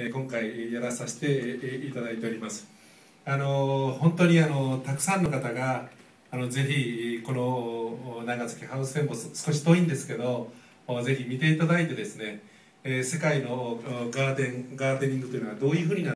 え今回やらさせていただいております。あの本当にあのたくさんの方があのぜひこの長崎ハウス戦も少し遠いんですけどぜひ見ていただいてですね、え世界のガーデンガーデニングというのはどういうふうにな